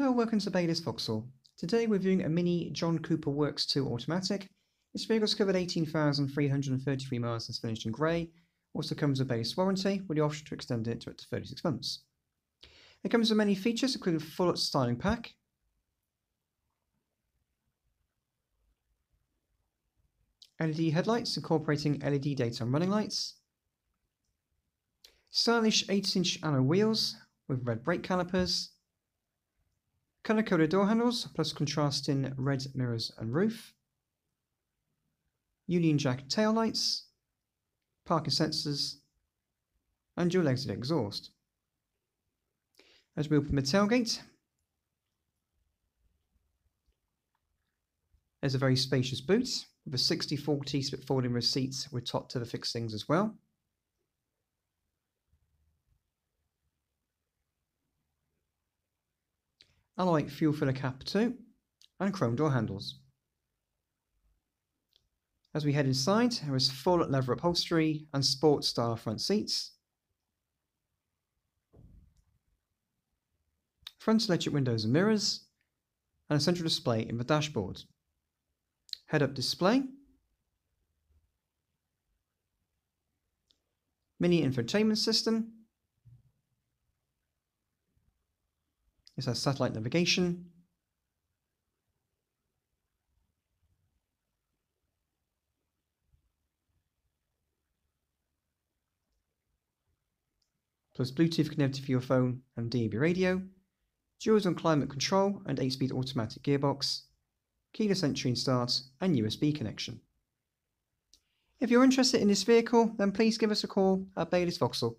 welcome to Baylis Vauxhall. Today we're viewing a Mini John Cooper Works 2 automatic. This vehicle's covered 18,333 miles and is finished in grey. Also comes with a base warranty with the option to extend it to up to 36 months. It comes with many features including full styling pack, LED headlights incorporating LED daytime running lights, stylish 8-inch alloy wheels with red brake calipers, colour-coded door handles plus contrasting red mirrors and roof, Union Jack tail lights, parking sensors, and dual exit exhaust. As we open the tailgate, there's a very spacious boot with a 60-40 split folding rear seats with top to the fixings as well. Alloy fuel filler cap too, and chrome door handles. As we head inside, there is full leather upholstery and sports style front seats. Front electric windows and mirrors, and a central display in the dashboard. Head-up display, mini infotainment system, This has satellite navigation, plus Bluetooth connectivity for your phone and DAB radio, dual zone climate control and 8-speed automatic gearbox, keyless entry and start, and USB connection. If you're interested in this vehicle, then please give us a call at Baylis Vauxhall